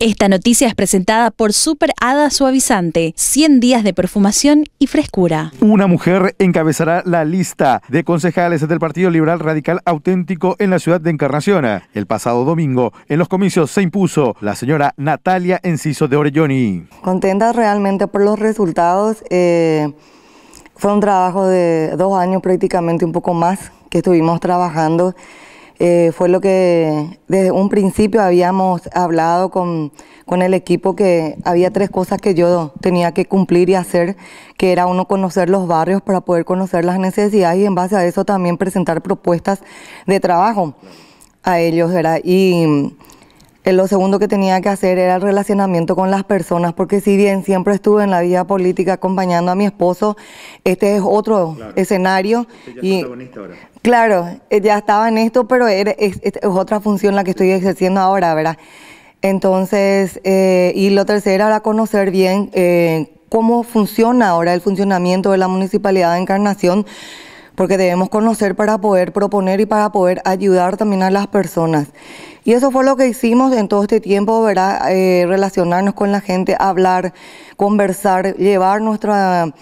Esta noticia es presentada por Super Hada Suavizante, 100 días de perfumación y frescura. Una mujer encabezará la lista de concejales del Partido Liberal Radical Auténtico en la ciudad de Encarnación. El pasado domingo, en los comicios se impuso la señora Natalia Enciso de Orelloni. Contenta realmente por los resultados. Eh, fue un trabajo de dos años prácticamente, un poco más, que estuvimos trabajando. Eh, fue lo que desde un principio habíamos hablado con, con, el equipo que había tres cosas que yo tenía que cumplir y hacer, que era uno conocer los barrios para poder conocer las necesidades y en base a eso también presentar propuestas de trabajo a ellos, ¿verdad? Y eh, lo segundo que tenía que hacer era el relacionamiento con las personas, porque si bien siempre estuve en la vida política acompañando a mi esposo, este es otro escenario. y, ahora. Claro, eh, ya estaba en esto, pero es, otra función la que estoy ejerciendo ahora, ¿verdad? Entonces, eh, y lo tercero era conocer bien cómo funciona ahora el funcionamiento de la Municipalidad de Encarnación porque debemos conocer para poder proponer y para poder ayudar también a las personas. Y eso fue lo que hicimos en todo este tiempo, ¿verdad? Eh, relacionarnos con la gente, hablar, conversar, llevar nuestra,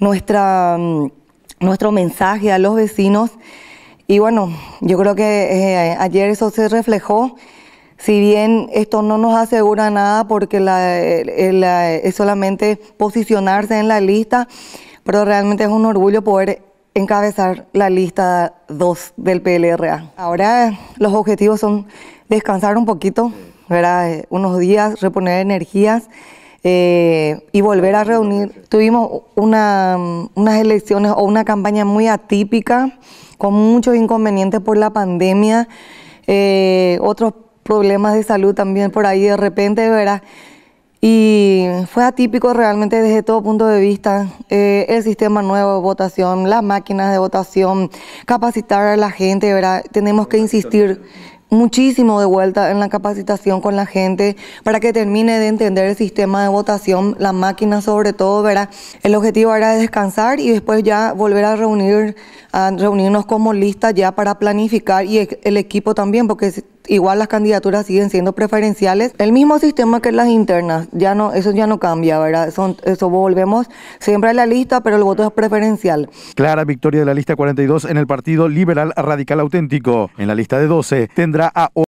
nuestra, mm, nuestro mensaje a los vecinos. Y bueno, yo creo que eh, ayer eso se reflejó. Si bien esto no nos asegura nada porque es solamente posicionarse en la lista, pero realmente es un orgullo poder encabezar la lista 2 del PLRA. Ahora los objetivos son descansar un poquito, ¿verdad? unos días, reponer energías eh, y volver a reunir. Tuvimos una, unas elecciones o una campaña muy atípica, con muchos inconvenientes por la pandemia, eh, otros problemas de salud también por ahí de repente, ¿verdad? Y fue atípico realmente desde todo punto de vista, eh, el sistema nuevo de votación, las máquinas de votación, capacitar a la gente, ¿verdad? Tenemos que insistir muchísimo de vuelta en la capacitación con la gente para que termine de entender el sistema de votación, las máquinas sobre todo, ¿verdad? El objetivo era descansar y después ya volver a reunir, a reunirnos como lista ya para planificar y el equipo también, porque igual las candidaturas siguen siendo preferenciales. El mismo sistema que las internas, ya no, eso ya no cambia, ¿verdad? Eso, eso volvemos siempre a la lista, pero el voto es preferencial. Clara victoria de la lista 42 en el Partido Liberal Radical Auténtico. En la lista de 12 tendrá a